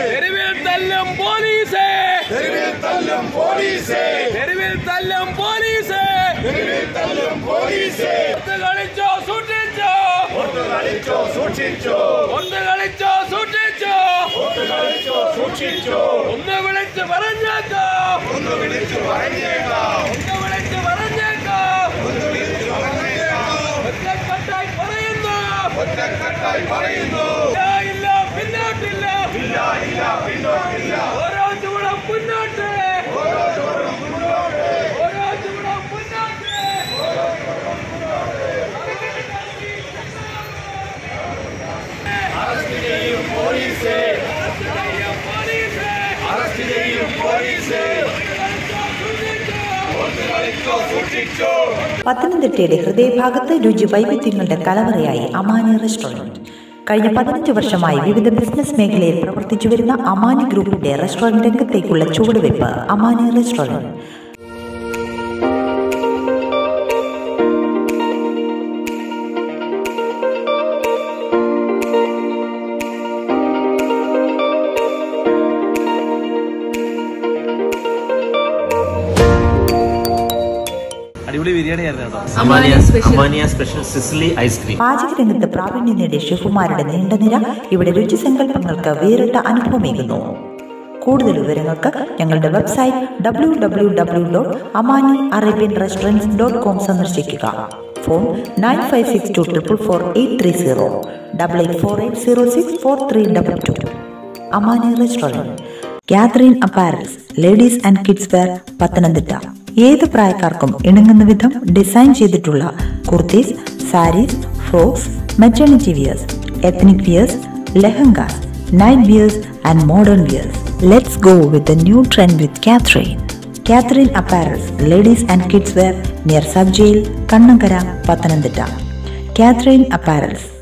തെരുവിൽ തല്ലും പോലീസേ. തെരുവിൽ തല്ലും പോലീസേ. തെരുവിൽ തല്ലും പോലീസേ. തെരുവിൽ തല്ലും പോലീസേ. കളിച്ചോ സൂക്ഷിച്ചോ. കളിച്ചോ സൂക്ഷിച്ചോ. ഒന്ന് കളിച്ചോ സൂക്ഷിച്ചോ. കളിച്ചോ സൂക്ഷിച്ചോ. ഒന്ന് വിളിച്ച് പറഞ്ഞേക്കാം. ഒന്ന് വിളിച്ച് പറഞ്ഞേക്കാം. ഒന്ന് വിളിച്ച് പറഞ്ഞേക്കാം. ഒന്ന് വിളിച്ച് പറഞ്ഞേക്കാം. ഒറ്റക്കെട്ടായി പറയുന്നു. ഒറ്റക്കെട്ടായി പറയുന്നു. ഓരോ ഓരോ ഓരോ പത്തനംതിട്ടയുടെ ഹൃദയഭാഗത്ത് രുചി വൈവിധ്യങ്ങളുടെ കലവറയായി അമാനി റെസ്റ്റോറന്റ്. കഴിഞ്ഞ പതിനഞ്ച് വർഷമായി വിവിധ ബിസിനസ് മേഖലയിൽ പ്രവർത്തിച്ചു വരുന്ന അമാനി ഗ്രൂപ്പിന്റെ റെസ്റ്റോറന്റ് രംഗത്തേക്കുള്ള ചുവടുവയ്പ് അമാനി റെസ്റ്റോറന്റ്. അടിപൊളി ബിരിയാണി ആയിരുന്നു സ്പെഷ്യൽ സിസിലി ഐസ്ക്രീം പ്രാവീണ്യം നേടിയ ഷെഫുമാരുടെ നീണ്ട നിര ഇവിടെ രുചി സങ്കല്പങ്ങൾക്ക് വേറിട്ട അനുഭവമേകുന്നു. കൂടുതൽ വിവരങ്ങൾക്ക് ഞങ്ങളുടെ website W W W dot Amani Arabian dot com സന്ദർശിക്കുക. Phone nine five six two triple four eight three zero double eight four eight zero six four three double two. Amani restaurant. Catherine apparels ladies and kids wear Pathanamthitta. ഏത് പ്രായക്കാർക്കും ഇണങ്ങുന്ന വിധം design ചെയ്തിട്ടുള്ള kurtis sarees frocks maternity wears ethnic wears lehengas night wears and modern wears let's go with new trend with Catherine Catherine apparels ladies and kids wear near sub jail Kannankara Pathanamthitta Catherine apparels